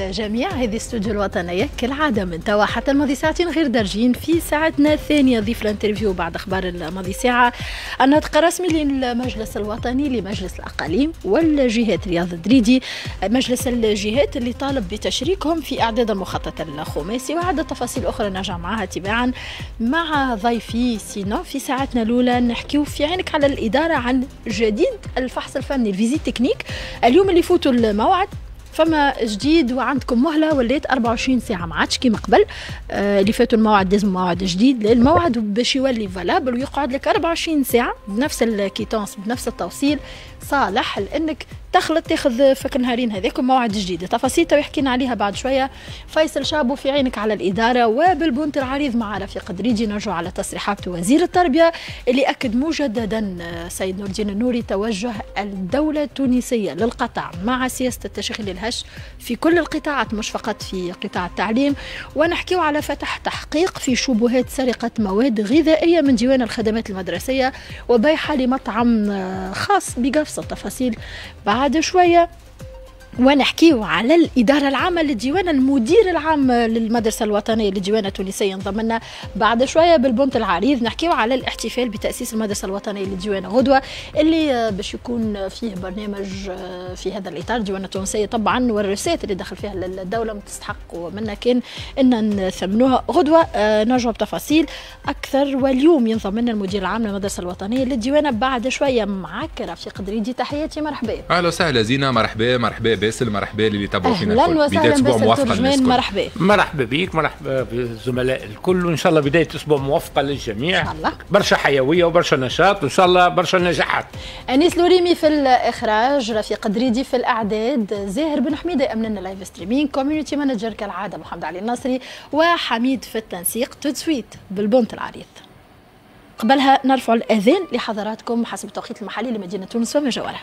الجميع هذه استوديو الوطنية كالعادة من توا حتى الماضي ساعتين غير دارجين في ساعتنا الثانية. ضيف ال interview بعد أخبار الماضي ساعة الناطق الرسمي للمجلس الوطني لمجلس الأقاليم والجهات رياض دريدي مجلس الجهات اللي طالب بتشريكهم في إعداد المخطط الخماسي وعدة تفاصيل أخرى نرجع معها تباعا مع ضيفي sinon في ساعتنا الأولى. نحكيو في عينك على الإدارة عن جديد الفحص الفني ال visite technique اليوم اللي يفوتوا الموعد. فما جديد وعندكم مهلة وليت 24 ساعة ما عادش كيما قبل. آه اللي فاتوا الموعد لازم موعد جديد. للموعد باش يولي valable ويقعد لك 24 ساعة بنفس ال quittance بنفس التوصيل. صالح لأنك تخلط تاخذ فك نهارين هذاك موعد جديد. تفاصيل تو يحكينا عليها بعد شوية. فيصل شابو في عينك على الإدارة وبالبنط العريض مع رفيق قدريجي نرجع على تصريحات وزير التربية اللي أكد مجددا سيد نور الدين النوري توجه الدولة التونسية للقطع مع سياسة التشغيل الهش في كل القطاعات مش فقط في قطاع التعليم. ونحكيو على فتح تحقيق في شبهات سرقة مواد غذائية من ديوان الخدمات المدرسية وبيعها لمطعم خاص بقفص التفاصيل بعد شوية. ونحكيو على الإدارة العامة للديوان المدير العام للمدرسة الوطنية للديوان التونسية انضم لنا بعد شوية بالبنت العريض. نحكيو على الاحتفال بتأسيس المدرسة الوطنية للديوان غدوة اللي باش يكون فيه برنامج في هذا الإطار الديوان التونسية طبعا والرسالة اللي دخل فيها الدولة تستحق منا كان أن نثمنوها غدوة. نرجع بتفاصيل. أكثر واليوم ينضم لنا المدير العام للمدرسة الوطنية للديوان بعد شوية معك رفيق قدريدي. تحياتي مرحبا. أهلا وسهلا زينة مرحبا مرحبا باسل مرحبا اللي تابعوا فينا وسهلا بداية أسبوع موفقه مرحبا مرحبا بك مرحبا بالزملاء الكل. وإن شاء الله بداية أسبوع موفقه للجميع. إن شاء الله. برشا حيوية وبرشا نشاط وإن شاء الله برشا نجاحات. أنيس لوريمي في الإخراج رفيق دريدي في الإعداد زاهر بن حميدة امننا live streaming community manager كالعادة محمد علي الناصري وحميد في التنسيق tout de suite بالبنط العريض. قبلها نرفع الأذان لحضراتكم حسب التوقيت المحلي لمدينة تونس وما جوارها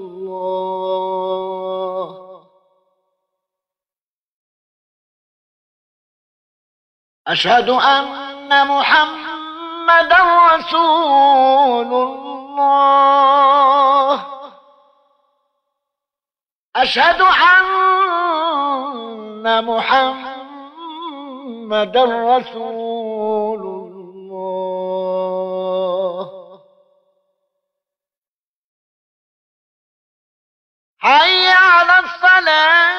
أشهد أن محمدا رسول الله. أشهد أن محمدا رسول الله. حي على الصلاة.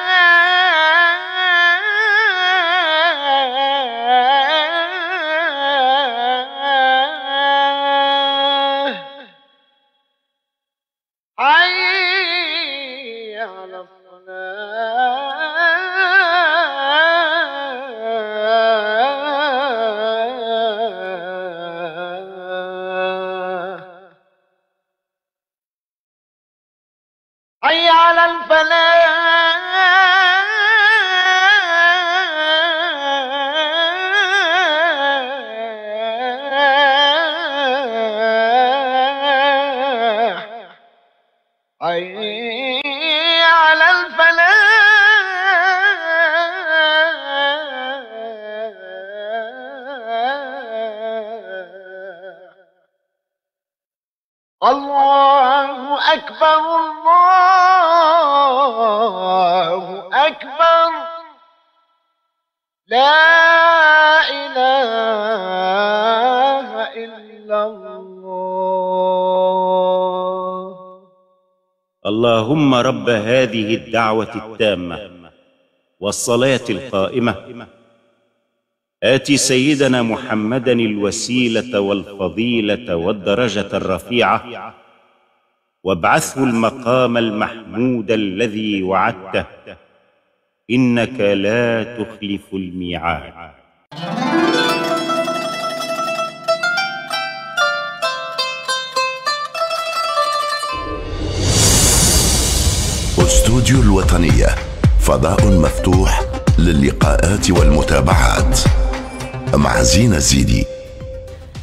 رب هذه الدعوة التامة والصلاة القائمة. ات سيدنا محمدا الوسيلة والفضيلة والدرجة الرفيعة. وابعثه المقام المحمود الذي وعدته. إنك لا تخلف الميعاد. استوديو الوطنية. فضاء مفتوح للقاءات والمتابعات. مع زينة الزيدي.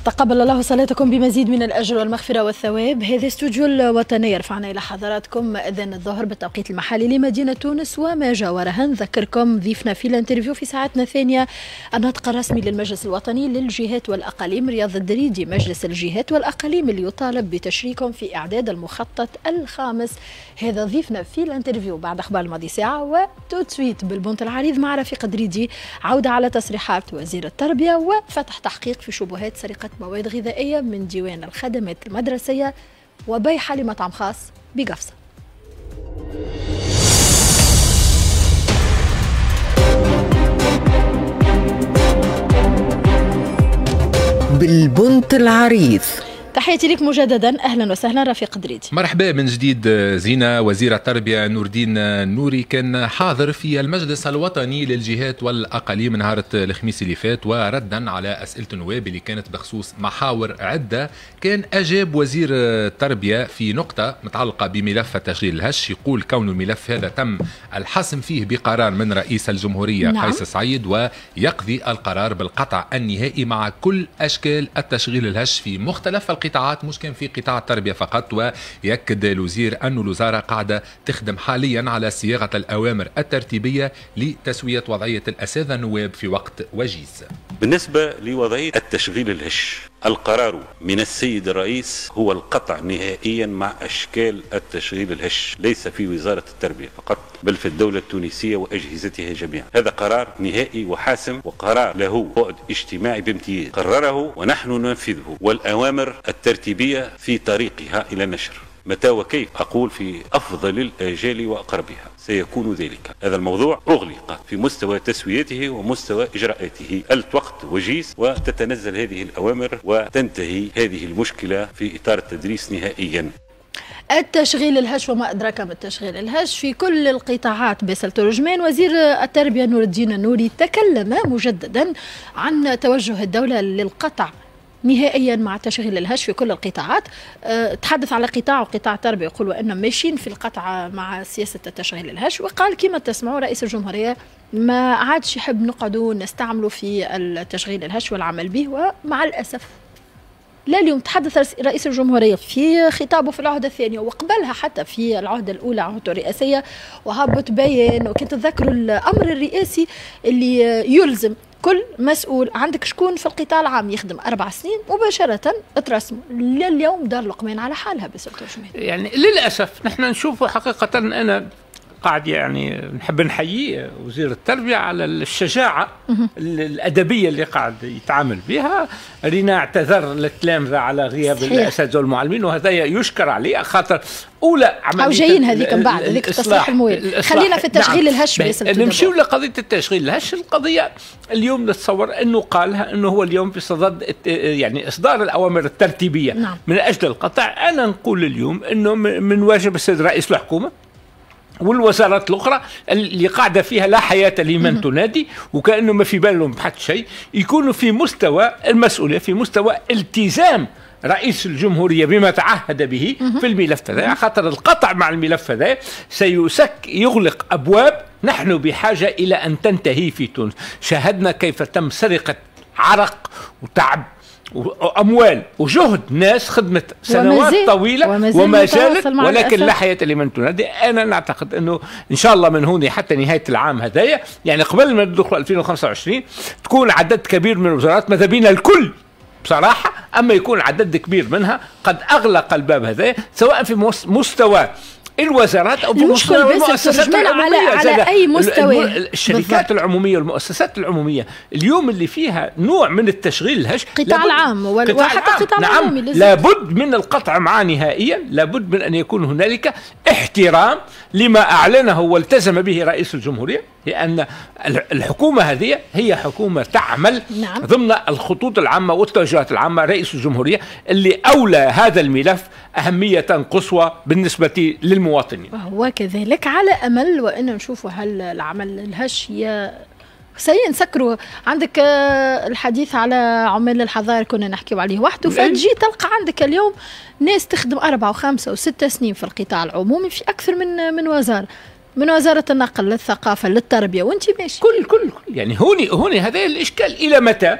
تقبل الله صلاتكم بمزيد من الأجر والمغفرة والثواب. هذا استوديو الوطني رفعنا إلى حضراتكم. أذان الظهر بالتوقيت المحلي لمدينة تونس وما جاورها نذكركم ضيفنا في ال interview في ساعتنا الثانية الناطق الرسمي للمجلس الوطني للجهات والأقاليم رياض الدريدي مجلس الجهات والأقاليم اللي يطالب بتشريكهم في إعداد المخطط الخامس. هذا ضيفنا في ال interview بعد أخبار الماضي ساعة و tout de suite بالبنط العريض مع رفيق دريدي عودة على تصريحات وزير التربية وفتح تحقيق في شبهات سرقة مواد غذائية من ديوان الخدمات المدرسية وبيعها لمطعم خاص بقفصة. بالبنط العريض تحياتي لك مجددا. أهلا وسهلا رفيق دريد مرحبا من جديد زينة وزير التربيه نور الدين نوري كان حاضر في المجلس الوطني للجهات والأقاليم نهار الخميس اللي فات وردا على أسئلة النواب اللي كانت بخصوص محاور عدة. كان أجاب وزير التربية في نقطة متعلقة بملف تشغيل الهش يقول كون الملف هذا تم الحسم فيه بقرار من رئيس الجمهورية نعم. قيس سعيد ويقضي القرار بالقطع النهائي مع كل أشكال التشغيل الهش في مختلف القطاعات مش كان في قطاع التربية فقط ويأكد الوزير أن الوزارة قاعدة تخدم حاليا على صياغة الأوامر الترتيبية لتسوية وضعية الأساتذة النواب في وقت وجيز. بالنسبة لوضعية التشغيل الهش القرار من السيد الرئيس هو القطع نهائيا مع أشكال التشغيل الهش ليس في وزارة التربية فقط بل في الدولة التونسية وأجهزتها جميعا. هذا قرار نهائي وحاسم وقرار له بعد اجتماعي بامتياز. قرره ونحن ننفذه والأوامر الترتيبية في طريقها إلى النشر متى وكيف أقول في أفضل الآجال وأقربها؟ سيكون ذلك. هذا الموضوع أغلق في مستوى تسويته ومستوى إجراءاته. الوقت وجيز وتتنزل هذه الأوامر وتنتهي هذه المشكلة في إطار التدريس نهائيا. التشغيل الهش وما أدراك ما التشغيل الهش في كل القطاعات. باسل ترجمان وزير التربية نور الدين النوري تكلم مجددا عن توجه الدولة للقطع نهائيا مع تشغيل الهش في كل القطاعات. أه تحدث على قطاع وقطاع التربيه يقول وان ماشيين في القطع مع سياسة تشغيل الهش. وقال كما تسمعوا رئيس الجمهورية ما عادش يحب نقعدوا نستعملوا في التشغيل الهش والعمل به. ومع الأسف لا اليوم تحدث رئيس الجمهورية في خطابه في العهدة الثانية وقبلها حتى في العهدة الأولى عهدته الرئاسية وهبط بيان. وكنت تذكروا الأمر الرئاسي اللي يلزم كل مسؤول. عندك شكون في القطاع العام يخدم أربع سنين مباشرة اترسموا لليوم دار لقمان على حالها بس يعني للأسف نحن نشوف حقيقة أنا قاعد يعني نحب نحييه وزير التربية على الشجاعة الأدبية اللي قاعد يتعامل بها. رينا اعتذر للتلامذة على غياب الأساتذة والمعلمين وهذا يشكر عليه. خاطر أولى عملية أو جايين هذيك من بعد هذيك تصليح المواد خلينا في التشغيل نعم. الهش بس نمشيو لقضية التشغيل؟ الهش القضية اليوم نتصور أنه قالها أنه هو اليوم في صدد يعني إصدار الأوامر الترتيبية. نعم. من أجل القطع أنا نقول اليوم أنه من واجب السيد رئيس الحكومة والوزارات الأخرى اللي قاعدة فيها لا حياة لمن تنادي وكانه ما في بالهم بحد شيء يكونوا في مستوى المسؤولية في مستوى التزام رئيس الجمهورية بما تعهد به في الملف هذا خاطر القطع مع الملف هذا سيسك يغلق أبواب نحن بحاجة إلى أن تنتهي في تونس. شاهدنا كيف تم سرقة عرق وتعب وأموال وجهد ناس خدمت سنوات طويلة وما زالت ولكن لا حياة لمن تنادي. أنا نعتقد أنه إن شاء الله من هون حتى نهاية العام هدايا يعني قبل ما ندخل 2025 تكون عدد كبير من الوزارات ماذا بينا الكل بصراحة أما يكون عدد كبير منها قد أغلق الباب هذا سواء في مستوى الوزارات أو المؤسسات العمومية على, على أي مستوى؟ الشركات بالضبط. العمومية والمؤسسات العمومية. اليوم اللي فيها نوع من التشغيل الهش قطاع العام وحتى قطاع نعم. العمومي لابد من القطع معه نهائيا. لابد من أن يكون هنالك احترام لما أعلنه والتزم به رئيس الجمهورية. لأن الحكومة هذه هي حكومة تعمل نعم. ضمن الخطوط العامة والتوجهات العامة رئيس الجمهورية اللي أولى هذا الملف أهمية قصوى بالنسبة للمواطنين. وكذلك على أمل وإن نشوفوا هل العمل الهش هي سينسكروا عندك آه، الحديث على عمال الحضائر كنا نحكيو عليه وحده فتجي تلقى عندك اليوم ناس تخدم أربعة وخمسة وستة سنين في القطاع العمومي في أكثر من من وزارة من وزارة النقل للثقافة للتربية وانت ماشي كل كل كل يعني هوني هوني هذا الإشكال إلى متى؟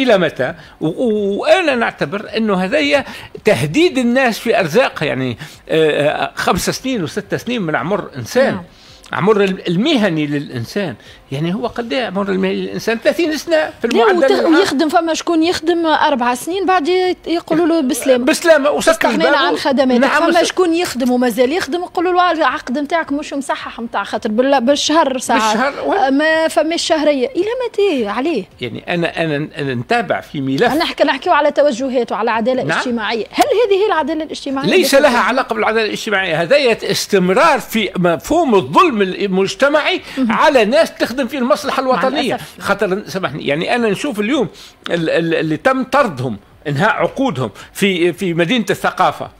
إلى متى؟ وأنا نعتبر أنه هذايا تهديد الناس في ارزاقها يعني آه، آه، خمس سنين وست سنين من عمر إنسان نعم. عمر المهني للإنسان يعني هو قد إيه عمر المهني للإنسان؟ 30 سنة في المعدل. ويخدم فما شكون يخدم أربع سنين بعد يقولوا له بسلامه بسلامه وسكر بابه. عن خدماتك نعم فما شكون يخدم ومازال يخدم يقولوا له العقد نتاعك مش مصحح نتاع خاطر بال- بالشهر ساعات بالشهر، ما فماش شهرية. إلى متى؟ عليه. يعني أنا أنا أنا نتابع في ملف. نحكي نحكيو على توجهات وعلى عدالة نعم. اجتماعية. هل هذه هي العدالة الاجتماعية؟ ليس لها علاقة بالعدالة الاجتماعية. هذا استمرار في مفهوم الظلم المجتمعي على ناس تخدم في المصلحة الوطنية. خاطر سامحني يعني أنا نشوف اليوم ال- ال- اللي تم طردهم إنهاء عقودهم في في مدينة الثقافة؟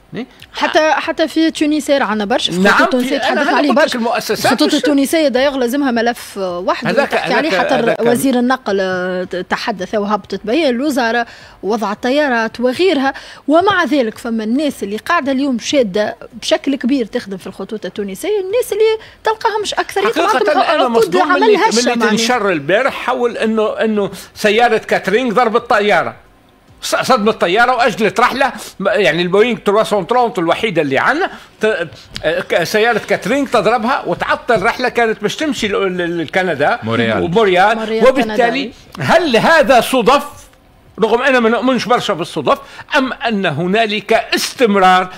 حتى حتى في تونسير عندنا برشا في نعم، تحدثنا أنا عليه برشا. المؤسسات التونسيه دايوغ لازمها ملف واحد هذاك- تحكي عليه حتى وزير النقل آه، تحدث وهبطت بيان الوزارة وضع الطيارات وغيرها. ومع ذلك فما الناس اللي قاعدة اليوم شادة بشكل كبير تخدم في الخطوط التونسية الناس اللي تلقاها مش أكثر حقيقة أنا مصدوم من اللي. تنشر البارح حول انه إنه سيارة catering ضربت طيارة. ص- صدمت طيارة واجلت رحلة. يعني البوينغ 330 الوحيدة اللي عندنا. سيارة catering تضربها وتعطل رحلة كانت مش تمشي لكندا. مونريال. ومونريال. مونريال وبالتالي. هل هذا صدف؟ رغم أنا ما نؤمنش برشا بالصدف أم أن هنالك استمرار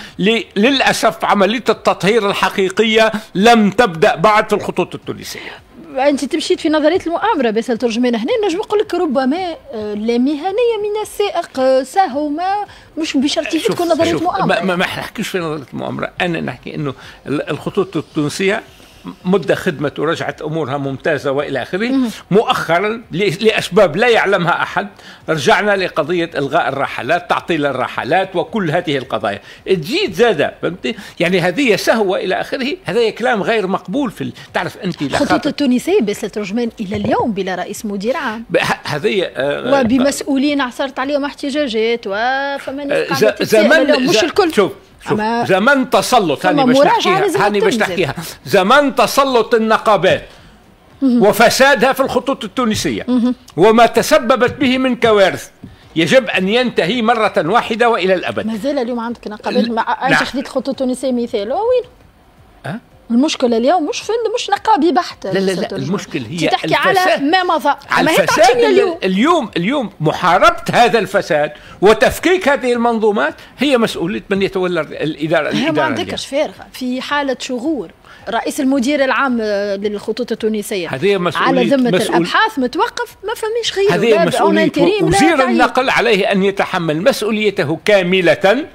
للأسف عملية التطهير الحقيقية لم تبدأ بعد في الخطوط التونسية؟ انت تمشيت في نظرية المؤامرة بس الترجمان هنا نجم نقول لك ربما آه، لا مهنية من السائق آه، سهو ما مش بشرط تكون نظرية شوف، مؤامرة. ما, ما, نحكيش في نظرية المؤامرة. أنا نحكي إنه ال- الخطوط التونسية مدة خدمة ورجعت أمورها ممتازة وإلى آخره. مؤخرا لأسباب لا يعلمها أحد رجعنا لقضية إلغاء الرحلات تعطيل الرحلات وكل هذه القضايا. تزيد زادة فهمتي؟ يعني هذه سهوة إلى آخره. هذا كلام غير مقبول في ال- تعرف أنت الخطوط لخاطر التونسيه بس الترجمان إلى اليوم بلا رئيس مدير عام. هذه آه، وبمسؤولين عثرت عليهم احتجاجات وفما قاعدة تتساءل زمان مش الكل. شوف شوف زمان تسلط هاني باش نحكيها هاني باش. نحكيها. زمان تسلط النقابات وفسادها في الخطوط التونسية. وما تسببت به من كوارث. يجب أن ينتهي مرة واحدة وإلى الأبد. مازال اليوم عندك نقابات نعم. خديت الخطوط التونسيه مثال. وين أه؟ المشكلة اليوم مش فند مش نقابي بحت لا لا لا. المشكل هي تحكي. على ما مضى. على الفساد اليوم. اليوم اليوم محاربة هذا الفساد وتفكيك هذه المنظومات هي مسؤولية من يتولى الإدارة هي ما عندكش فارغه في حالة شغور. رئيس المدير العام للخطوط التونسية. هذه مسؤولية على ذمة مسؤول- الأبحاث متوقف ما فماش غيره. هذه مسؤولية وزير. النقل عليه أن يتحمل مسؤوليته كاملة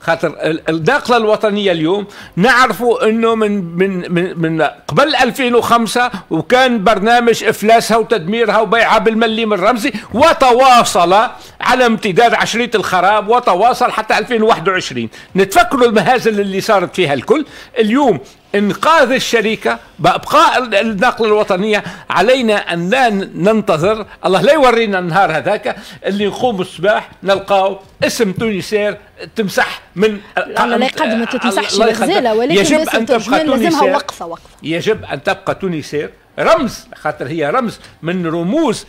خاطر ال- الناقلة الوطنية اليوم نعرف أنه من من من, من قبل 2005 وكان برنامج إفلاسها وتدميرها وبيعها بالمليم الرمزي وتواصل على امتداد عشرية الخراب وتواصل حتى 2021 نتفكروا المهازل اللي صارت فيها الكل. اليوم إنقاذ الشركة بأبقاء ال- النقله الوطنية. علينا أن لا ننتظر. الله لا يورينا النهار هذاك اللي نقوم الصباح نلقاو اسم تونسير تمسح من الله لا يقدم ما تتمسحش الله يقدم. الغزالة ولكن يجب أن تبقى تونسير. وقفة وقفة. يجب أن تبقى تونسير. رمز خاطر هي رمز من رموز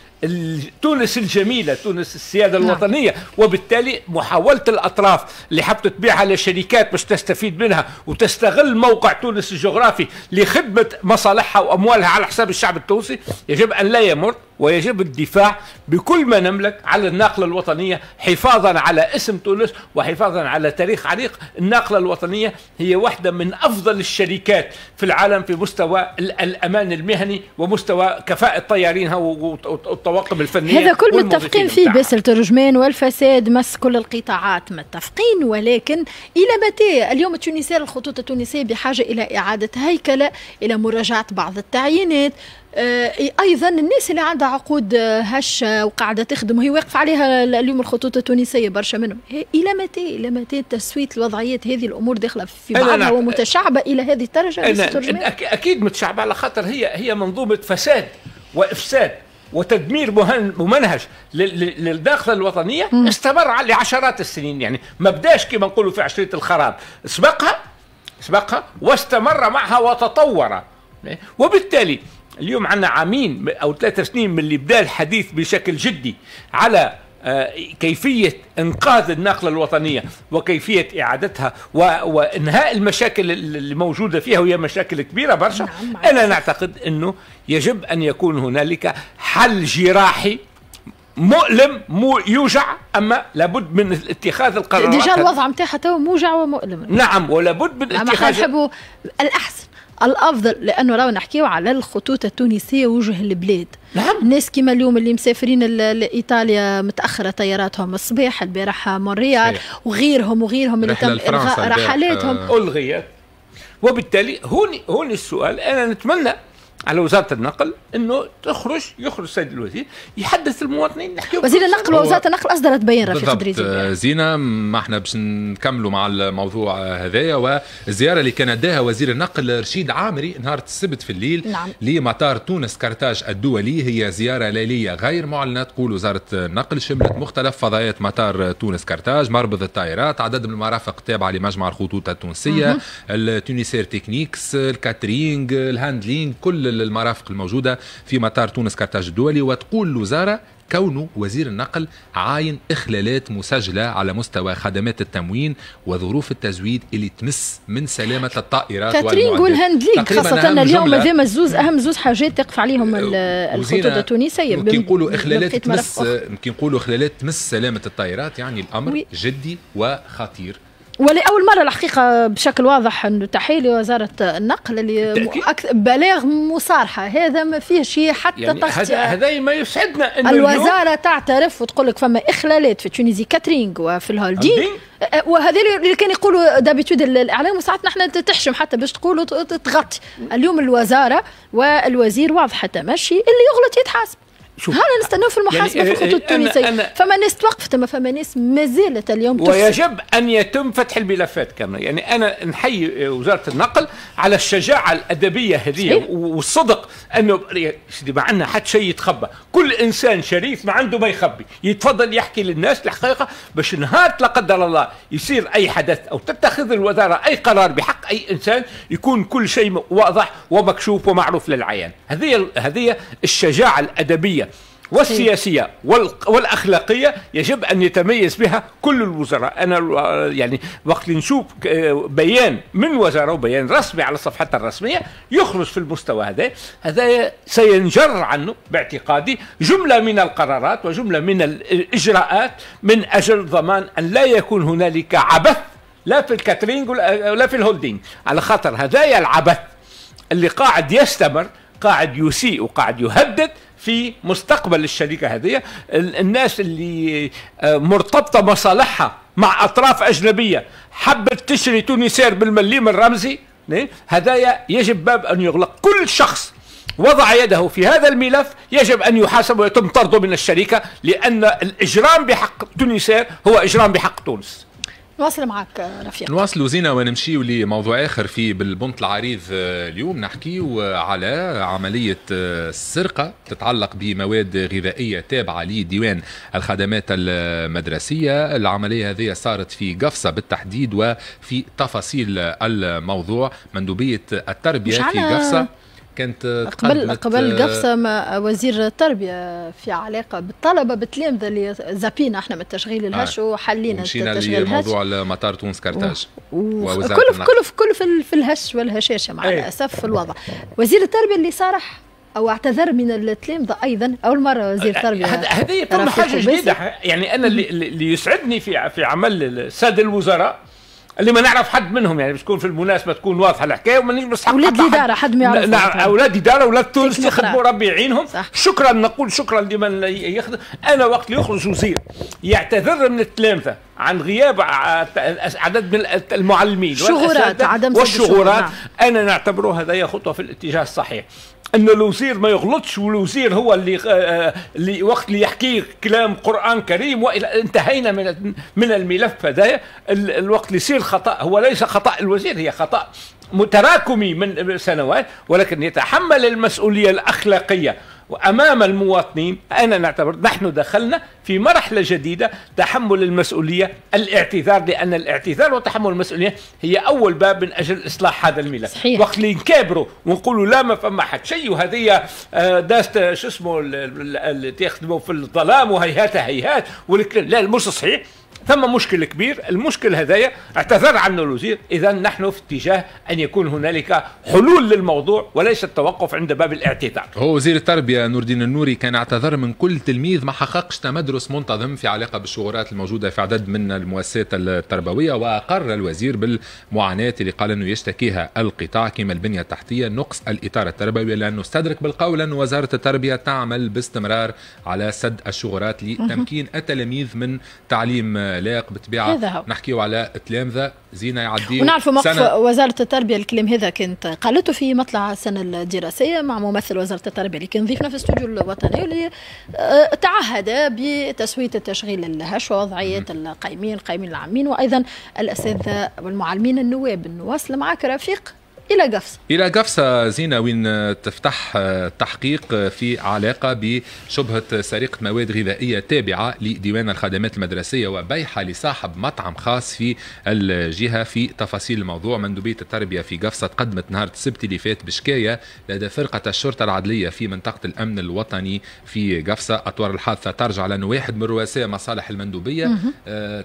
تونس الجميلة تونس السيادة نعم. الوطنية وبالتالي محاولة الأطراف اللي حابه تبيعها لشركات باش تستفيد منها وتستغل موقع تونس الجغرافي لخدمة مصالحها وأموالها على حساب الشعب التونسي يجب أن لا يمر ويجب الدفاع بكل ما نملك على الناقلة الوطنية حفاظا على اسم تونس وحفاظا على تاريخ عريق. الناقلة الوطنية هي واحدة من أفضل الشركات في العالم في مستوى ال- الأمان المهني ومستوى كفاءه طيارينها والطواقم الفنية هذا كل متفقين فيه. بس الترجمان والفساد مس كل القطاعات. متفقين ولكن إلى متى؟ اليوم التونسيه الخطوط التونسية بحاجة إلى إعادة هيكلة إلى مراجعة بعض التعيينات. أيضا الناس اللي عندها عقود آه، هشه وقاعدة تخدم وهي واقف عليها اليوم الخطوط التونسية برشا منهم. إلى متى؟ إلى متى تسوية الوضعيات هذه؟ الأمور داخلة في بعضها. ومتشعبة إلى هذه الدرجة أكيد متشعبة على خاطر هي هي منظومة فساد وإفساد وتدمير ممنهج لل- لل- للداخله الوطنية استمر على عشرات السنين. يعني ما بداش كما نقولوا في عشريه الخراب. سبقها سبقها واستمر معها وتطور. وبالتالي اليوم عندنا عامين أو ثلاث سنين من اللي بدا الحديث بشكل جدي على آه، كيفية إنقاذ الناقلة الوطنية وكيفية إعادتها. وإنهاء المشاكل اللي موجودة فيها وهي مشاكل كبيرة برشا نعم، أنا. نعتقد أنه يجب أن يكون هنالك حل جراحي مؤلم مو يوجع أما لابد من اتخاذ القرارات déjà الوضع نتاعها تو موجع ومؤلم نعم ولابد من اما اتخاذ نحبوا الأحسن الأفضل لأنه راهو نحكيو على الخطوط التونسية وجه البلاد نعم. الناس كيما اليوم اللي مسافرين لإيطاليا متأخرة طياراتهم الصباح البارح مونريال. وغيرهم وغيرهم اللي تم إلغاء رحلاتهم آه. ألغيت وبالتالي هون هون السؤال أنا نتمنى على وزارة النقل أنه تخرج يخرج السيد الوزير يحدث المواطنين نحكيو وزير النقل ووزارة النقل أصدرت بيان رفيق دريدي آه، زينة ما إحنا باش نكملوا مع الموضوع آه، هذايا والزيارة اللي كان أداها وزير النقل رشيد عامري نهار السبت في الليل نعم. لمطار تونس كارتاج الدولي هي زيارة ليلية غير معلنة تقول وزارة النقل شملت مختلف فضايات مطار تونس كارتاج مربض الطائرات عدد من المرافق التابعة لمجمع الخطوط التونسية ال Tunisair Technics ال catering ال handling كل المرافق الموجودة في مطار تونس كارتاج الدولي وتقول الوزارة كونه وزير النقل عاين إخلالات مسجلة على مستوى خدمات التموين وظروف التزويد اللي تمس من سلامة الطائرات والمعدات. وال handling تقريباً خاصة اليوم جملة- هذوما زوز أهم زوز حاجات تقف عليهم ال- الخطوط التونسية كي نقولوا إخلالات بقيت تمس. كي نقولوا إخلالات تمس سلامة الطائرات يعني الأمر oui. جدي وخطير ولأول مرة الحقيقة بشكل واضح أنه تحية لوزارة النقل اللي. أكثر بلاغ مصارحة. هذا ما فيه شيء حتى يعني هذا ما يسعدنا أنه اليوم الوزارة تعترف وتقول لك فما إخلالات في Tunisie. Catering وفي ال handling. أه، وهذا اللي كان يقولوا d'habitude الإعلام وساعات نحن تحشم حتى باش تقولوا تغطي اليوم الوزارة والوزير واضحة تمشي اللي يغلط يتحاسب. شوف، هلا نستناو في المحاسبة يعني في الخطوط التونسية. أنا- فما ناس توقفت ما فما ناس ما زالت اليوم. ويجب أن يتم فتح الملفات كامله يعني أنا نحيي وزارة النقل على الشجاعة الأدبية هذه. والصدق أنه سيدي ما عندنا حد شيء يتخبى. كل إنسان شريف ما عنده ما يخبي. يتفضل يحكي للناس الحقيقة باش نهار لا قدر الله يصير أي حدث أو تتخذ الوزارة أي قرار بحق أي إنسان يكون كل شيء واضح ومكشوف ومعروف للعيان. هذه هذه الشجاعة الأدبية. والسياسية والأخلاقية يجب أن يتميز بها كل الوزراء. أنا يعني وقت نشوف بيان من وزارة وبيان رسمي على صفحتها الرسمية يخرج في المستوى هذا. هذا سينجر عنه باعتقادي جملة من القرارات وجملة من الإجراءات من أجل ضمان أن لا يكون هنالك عبث لا في ال catering ولا في ال handling. على خاطر هذايا العبث اللي قاعد يستمر قاعد يسيء وقاعد يهدد في مستقبل الشركة هذه ال- الناس اللي آه، مرتبطة مصالحها مع أطراف أجنبية حبت تشري تونسير بالمليم الرمزي نه؟ هدايا يجب باب أن يغلق كل شخص وضع يده في هذا الملف يجب أن يحاسب ويتم طرده من الشركة لأن الإجرام بحق تونسير هو إجرام بحق تونس نواصل معك رفيق. نواصلوا زينة ونمشيو لموضوع آخر في بالبنط العريض آه، اليوم. نحكيو آه، على عملية آه، السرقة تتعلق بمواد غذائية تابعة لديوان الخدمات المدرسية. العملية هذه صارت في قفصة بالتحديد وفي تفاصيل الموضوع. مندوبية التربية في قفصة. كانت قبل قبل آه، قفصة مع وزير التربية في علاقة بالطلبة بالتلامذة اللي زابينا إحنا من التشغيل الهش وحلينا التشغيل الهش لموضوع مطار تونس كارتاج ووزارة وكله في. كله في كله في, ال- في الهش والهشاشة مع أي. الأسف في الوضع وزير التربية اللي صرح أو اعتذر من التلامذة أيضا أول مرة وزير التربية هذا هذه حاجة. جديدة يعني أنا اللي, اللي يسعدني في في عمل الساده الوزراء اللي ما نعرف حد منهم يعني باش تكون في المناسبة تكون واضحة الحكاية وما نجم نسحق أولاد حتى حد. حد ما يعرفهم. نعم أولاد إدارة أولاد تونس. يخدموا ربي يعينهم. شكرا نقول شكرا لمن يخدم أنا وقت اللي يخرج وزير يعتذر من التلامذة عن غياب عدد من المعلمين شغورات، عدم والشغورات. أنا نعتبره هذا خطوه في الاتجاه الصحيح انه الوزير ما يغلطش والوزير هو اللي آه، اللي وقت اللي يحكي كلام قرآن كريم وإلى انتهينا من من الملف ال- الوقت اللي يصير خطأ هو ليس خطأ الوزير هي خطأ متراكمي من سنوات ولكن يتحمل المسؤولية الأخلاقية. وأمام المواطنين أنا نعتبر نحن دخلنا في مرحلة جديدة تحمل المسؤولية الاعتذار لأن الاعتذار وتحمل المسؤولية هي أول باب من أجل إصلاح هذا الملف صحيح. وقت اللي نكابروا ونقولوا لا ما فما حد. شيء وهذه آه، داست شو اسمه ال- ال- اللي تخدموا في الظلام وهيهات هيهات لا مش صحيح. ثم مشكل كبير. المشكل هذايا اعتذر عنه الوزير. اذا نحن في اتجاه أن يكون هنالك حلول للموضوع وليس التوقف عند باب الاعتذار. هو وزير التربية نور الدين النوري كان اعتذر من كل تلميذ ما حققش تمدرس منتظم في علاقة بالشغورات الموجودة في عدد من المؤسسات التربوية وأقر الوزير بالمعاناة اللي قال أنه يشتكيها القطاع كما البنية التحتية نقص الإطار التربوي لأنه استدرك بالقول أن وزارة التربية تعمل باستمرار على سد الشغورات لتمكين التلاميذ من تعليم بطبيعة هو. نحكيو على تلامذة زينة يعدي ونعرفوا موقف سنة. وزارة التربية الكلام هذا كانت قالته في مطلع السنة الدراسية مع ممثل وزارة التربية اللي كان ضيفنا في الاستوديو الوطني واللي آه، تعهد بتسوية التشغيل الهش ووضعية القائمين القائمين العامين وأيضا الأساتذة والمعلمين النواب. نواصل معك رفيق. إلى قفص. إلى قفصة زينة وين تفتح تحقيق في علاقة بشبهة سرقة مواد غذائية تابعة لديوان الخدمات المدرسية وبيعها لصاحب مطعم خاص في الجهة. في تفاصيل الموضوع مندوبية التربية في قفصة قدمت نهار السبت اللي فات بشكاية لدى فرقة الشرطة العدلية في منطقة الأمن الوطني في قفصة أطوار الحادثة ترجع لأنه واحد من رؤساء مصالح المندوبية. آه،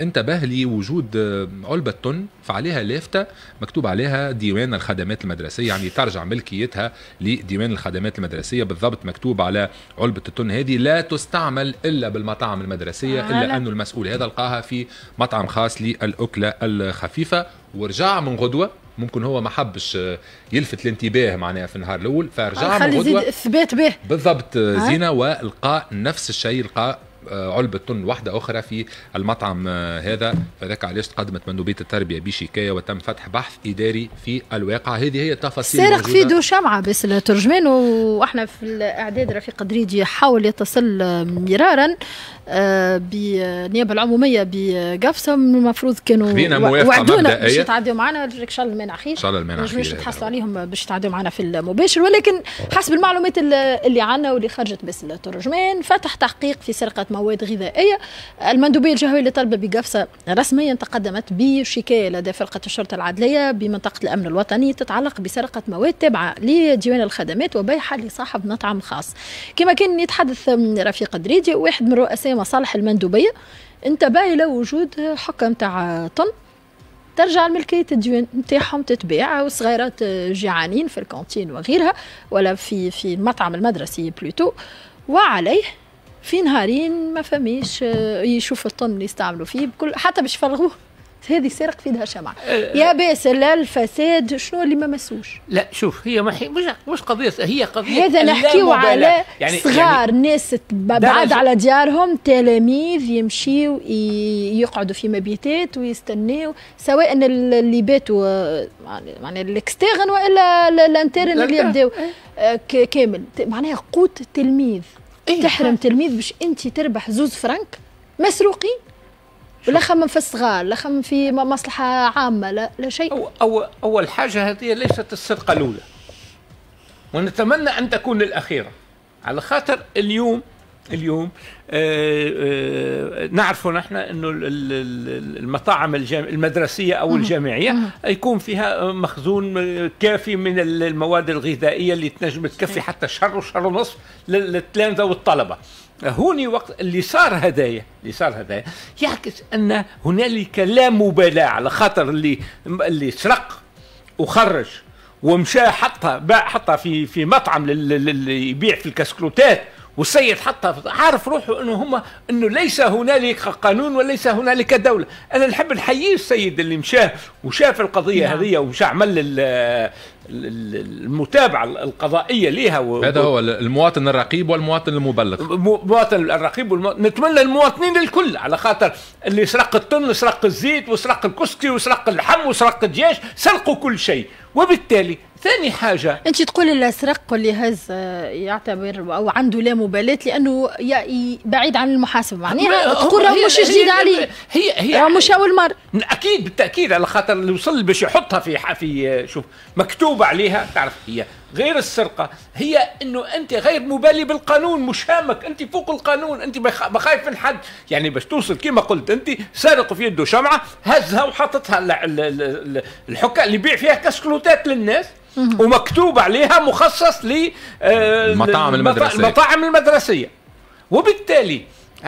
انتبه لوجود آه، علبة طن فعليها لافتة مكتوب عليها ديوان الخدمات المدرسية يعني ترجع ملكيتها لديوان الخدمات المدرسية بالضبط مكتوب على علبة الطن هذه لا تستعمل إلا بالمطاعم المدرسية آه، إلا لا. أنه المسؤول هذا لقاها في مطعم خاص للأكلة الخفيفة ورجع من غدوة ممكن هو ما حبش آه، يلفت الانتباه معناها في النهار الأول فرجع من غدوة إثبات به بالضبط ها؟ زينة والقاء نفس الشيء آه، علبة طن واحدة أخرى في المطعم آه، هذا فذاك علاش تقدمت مندوبية التربية بشكاية وتم فتح بحث إداري في الواقع هذه هي التفاصيل سارق. في دو شمعة بس الترجمان وإحنا في الإعداد رفيق دريدي حاول يتصل مرارا آه، بالنيابه العمومية بقفصة المفروض كانوا وعدونا. باش يتعدوا معنا إن شاء الله المانع خير إن شاء الله المانع خير باش هو. عليهم باش يتعدوا معنا في المباشر ولكن حسب المعلومات ال- اللي عنا واللي خرجت بس الترجمان فتح تحقيق في سرقة مواد غذائية. المندوبية الجهويه للطلبه بقفصة رسميا تقدمت بشكاية لدى فرقة الشرطة العدلية بمنطقة الأمن الوطني تتعلق بسرقة مواد تابعة لديوان الخدمات وبيعها لصاحب مطعم خاص. كما كان يتحدث رفيق دريدي واحد من رؤساء مصالح المندوبية. انتبه إلى وجود حكم تاع طن. ترجع الملكية الديوان نتاعهم تتباع وصغيرات جيعانين في الكانتين وغيرها ولا في في المطعم المدرسي بلوتو. وعليه في نهارين ما فماش آه، يشوف الطن اللي يستعملوا فيه بكل حتى باش يفرغوه. هذه سرق في ايدها شمعة. يا باسل لا الفساد شنو اللي ما مسوش؟ لا شوف هي مش مش قضية هي قضية هذا نحكيو. على يعني صغار يعني ناس بعاد على ديارهم تلاميذ يمشيو يقعدوا في مبيتات ويستناو سواء ال- اللي باتوا آه، يعني ال externes وإلا ال- ال internes اللي. يبداو. آه، كامل. معناها قوت التلميذ إيه، تحرم تلميذ باش انت تربح زوز فرنك؟ مسروقين؟ ولا خمم في الصغار لا خمم في مصلحة عامة لا لا شيء. أو أو أول حاجة هذه ليست السرقة الأولى. ونتمنى أن تكون الأخيرة. على خاطر اليوم اليوم. آه آه نعرف نحن إنه ال- ال- ال- المطاعم المدرسية أو الجامعية يكون فيها مخزون كافي من ال- المواد الغذائية اللي تنجم تكفي حتى شهر وشهر ونصف لل- للتلامذة والطلبة. هوني وقت اللي صار هدايا اللي صار هدايا يعكس أن هنالك لا مبالاة على خاطر اللي اللي سرق وخرج ومشى حطها باع حطها في في مطعم لل- لل- اللي يبيع في الكسكروتات. والسيد حطها في- عارف روحه إنه هم إنه ليس هنالك قانون وليس هنالك دولة. أنا نحب نحيي السيد اللي مشى وشاف القضية نعم. هذه ومشى عمل ال- ال- المتابعة القضائية ليها و- هذا هو المواطن الرقيب والمواطن المبلغ. مواطن الرقيب والمو... نتمنى المواطنين الكل على خاطر اللي سرق الطن سرق الزيت وسرق الكسكي وسرق اللحم وسرق الدجاج سرقوا كل شيء. وبالتالي ثاني حاجة. أنت تقولي اللي سرق واللي هز آه، يعتبر أو عنده لا ي- ي- بعيد عن المحاسبة. معناها تقول هو- راه مش جديد عليه. هي هي راه مش اول مره أكيد بالتأكيد على خاطر اللي وصل باش يحطها في في شوف مكتوب عليها. تعرف هي غير السرقة هي إنه أنت غير مبالي بالقانون مش هامك. أنت فوق القانون أنت بخ- بخايف من حد. يعني باش توصل كما قلت أنت سارق في يده شمعة هزها وحطتها ال- ال- ال- الحكا اللي يبيع فيها كشكولوتات للناس. ومكتوب عليها مخصص ل آه، المطاعم المدرسية. المطاعم المدرسية. وبالتالي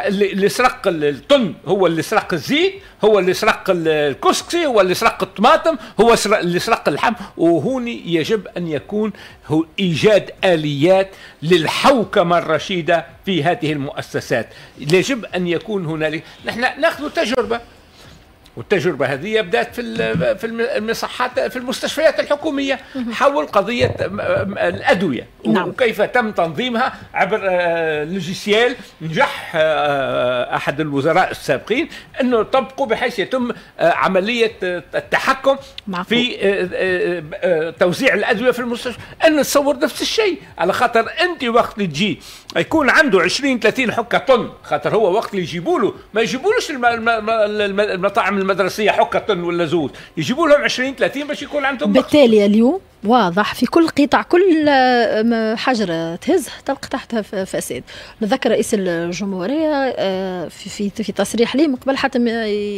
اللي سرق ال- الطن هو اللي سرق الزيت هو اللي سرق ال- الكسكسي هو اللي سرق الطماطم هو اللي سرق اللحم. وهوني يجب أن يكون هو إيجاد آليات للحوكمة الرشيدة في هذه المؤسسات. يجب أن يكون هنالك. نحن نأخذ تجربة. والتجربة هذه بدأت في في الم- المصحات في المستشفيات الحكومية حول قضية الأدوية نعم. وكيف تم تنظيمها عبر آه، لوجيسيال نجح آه، أحد الوزراء السابقين أنه طبقوا بحيث يتم آه، عملية التحكم معقول. في توزيع الأدوية في المستشفى أن نتصور نفس الشيء على خاطر أنت وقت اللي تجي يكون عنده 20 30 حكة طن خاطر هو وقت اللي يجيبوا له ما يجيبولوش الم- الم- الم- المطاعم المدرسية حكة ولا زود يجيبوا لهم 20 30 باش يكون عندهم. بالتالي اليوم واضح في كل قطاع كل حجرة تهز تلقى تحتها فساد نذكر رئيس الجمهورية آه، في في في تصريح ليه من قبل حتى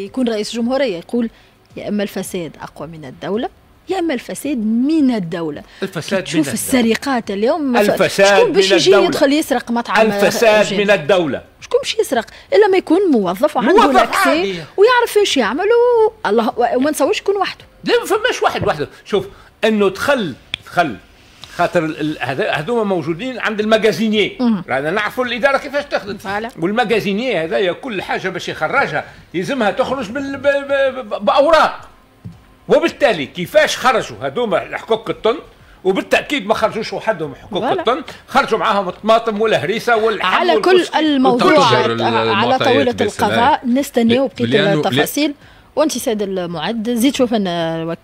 يكون رئيس جمهورية يقول يا إما الفساد أقوى من الدولة يا إما الفساد من الدولة. الفساد تشوف من السرقات اليوم الفساد شكون باش من يجي. يدخل يسرق مطعم الفساد؟ من الدولة. شكون باش يسرق؟ إلا ما يكون موظف وعنده لاكسي. ويعرف إيش يعمل و- الله وما نسويش يكون وحده. لا ما فماش واحد وحده. شوف إنه دخل دخل. خاطر هذوما موجودين عند المجازينيه رانا نعرفوا الإدارة كيفاش تخدم. فعلا. والمجازينيه هذايا كل حاجة باش يخرجها يلزمها تخرج. بأوراق. وبالتالي كيفاش خرجوا هذوما حقوق الطن وبالتأكيد ما خرجوش وحدهم حقوق. الطن خرجوا معاهم الطماطم والهريسه واللحم على كل وتتجر على بالسلام. القضاء نستناو بقية التفاصيل وانت سيد المعد زيد شوف ان وك-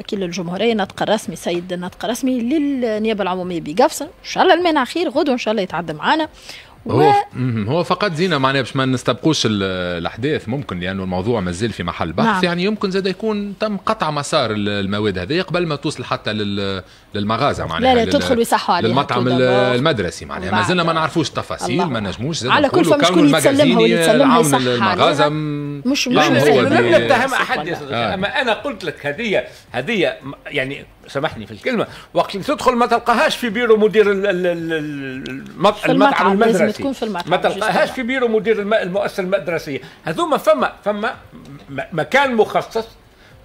وكيل الجمهورية ناطق الرسمي سيد ناطق الرسمي للنيابة العمومية بقفصه إن شاء الله المانع خير غدوة إن شاء الله يتعدى هو هو فقط زينة معناها باش ما نستبقوش ال- الأحداث ممكن لأنه الموضوع مازال في محل بحث. نعم. يعني يمكن زاد يكون تم قطع مسار ال- المواد هذه قبل ما توصل حتى لل- للمغازة معناها لا لل- تدخل ويصحوا عليها للمطعم. المدرسي معناها. مازلنا ما نعرفوش تفاصيل الله. ما نجموش زاد على كل فما شكون يتسلمها واللي يتسلمها ويصح المغازة. مش- لا، مش لم نتهم أحد. أما أنا قلت لك هذه هذه يعني سامحني في الكلمة. وقت اللي تدخل ما تلقاهاش في بيرو مدير المطعم المطعم، لازم المدرسي. تكون في المطعم، ما تلقاهاش. في بيرو مدير الم- المؤسسة المدرسية. هذوما فما فما مكان مخصص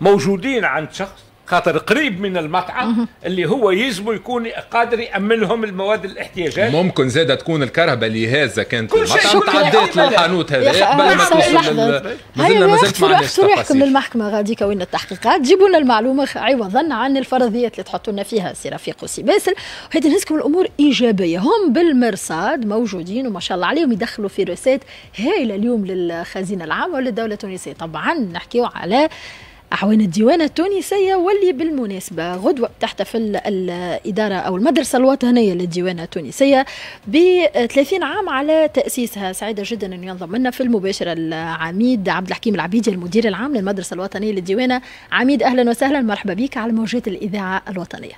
موجودين عند شخص خاطر قريب من المطعم اللي هو يلزمه يكون قادر يامن لهم المواد الاحتياجات. ممكن زادة تكون الكرهبة اللي هازة كانت كل شيء. المطعم. شكراً. تعديت للحانوت هذا. قبل ما توصل لحظة. لل- ما عندناش يحكم للمحكمة غاديك وين التحقيقات؟ جيبوا لنا المعلومة عوضا عن الفرضيات اللي تحطوا لنا فيها سي رفيق وسي باسل. وهذه نهزكم الأمور إيجابية. هم بالمرصاد موجودين وما شاء الله عليهم يدخلوا في روسات هايلة اليوم للخزينة العامة وللدولة التونسية. طبعا نحكيو على أعوان الديوانة التونسية واللي بالمناسبة غدوة تحتفل الإدارة أو المدرسة الوطنية للديوانة التونسية ب 30 عام على تأسيسها. سعيدة جدا أن ينضم لنا في المباشرة العميد عبد الحكيم العبيدي المدير العام للمدرسة الوطنية للديوانة عميد أهلا وسهلا. مرحبا بك على موجات الإذاعة الوطنية.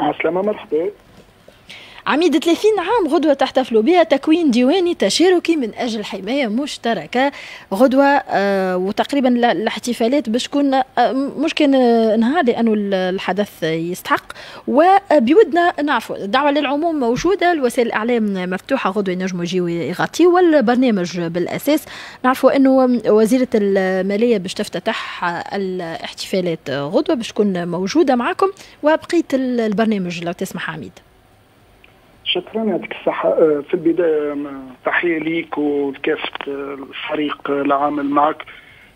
عسلامة مرحبا. عميد 30 عام غدوة تحتفلوا بها تكوين ديواني تشاركي من أجل حماية مشتركة. غدوة آه وتقريبا ال- الاحتفالات باش تكون آه مش كان نهار لأنه ال- الحدث يستحق. وبودنا نعرفوا الدعوة للعموم موجودة الوسائل الإعلام مفتوحة غدوة ينجموا يجيو يغطيوا والبرنامج بالأساس نعرفوا أنه وزيرة المالية باش تفتتح الاحتفالات غدوة باش تكون موجودة معكم وبقية ال- البرنامج لو تسمح عميد. شكرا. يعطيك الصحة. آه، في البداية تحية ليك ولكافة آه، الفريق آه، العامل معك.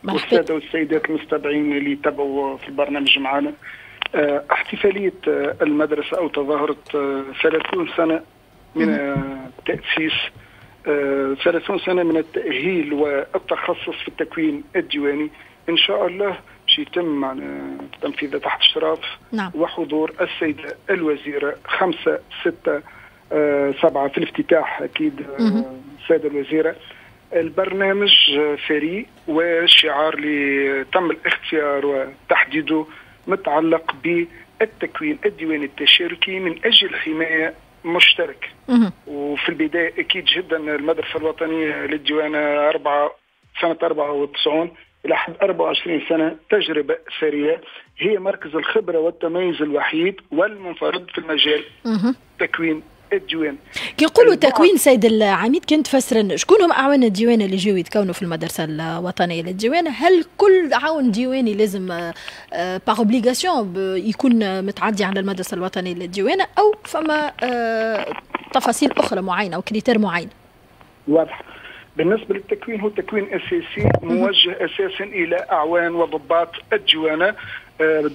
والسادة والسيدات المستمعين اللي يتابعوا في البرنامج معنا. احتفالية المدرسة أو تظاهرة آه، 30 سنة من تأسيس آه، 30 سنة من التأهيل والتخصص في التكوين الديواني. إن شاء الله باش يتم تنفيذها تحت إشراف نعم. وحضور السيدة الوزيرة خمسة ستة آه، سبعة في الافتتاح أكيد آه،. السيدة الوزيرة البرنامج آه، فري والشعار اللي تم الاختيار وتحديده متعلق التكوين الديواني التشاركي من أجل حماية مشترك. وفي البداية أكيد جدا المدرسة الوطنية للديوان أربعة سنة 94 إلى حد 24 سنة تجربة سرية هي مركز الخبرة والتميز الوحيد والمنفرد في المجال. تكوين الديوان. كي نقولوا البعض- تكوين سيد العميد كنت تفسر شكون هم أعوان الديوان اللي يجيو يتكونوا في المدرسة الوطنية للديوان؟ هل كل عون ديواني لازم par obligation يكون متعدي على المدرسة الوطنية للديوان أو فما آه، تفاصيل أخرى معينة أو critères معين؟ واضح. بالنسبة للتكوين هو تكوين أساسي موجه أساسا إلى أعوان وضباط الديوانة آه،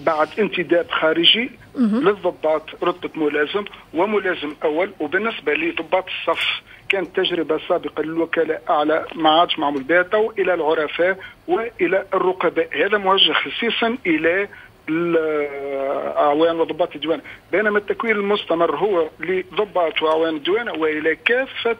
بعد انتداب خارجي للضباط رتبة ملازم وملازم أول. وبالنسبة لضباط الصف كانت تجربة سابقة للوكلاء أعلى ما عادش معمول بها تو إلى العرفاء وإلى الرقباء. هذا موجه خصيصا إلى الأعوان وضباط الديوان. بينما التكوين المستمر هو لضباط وأعوان الديوان وإلى كافة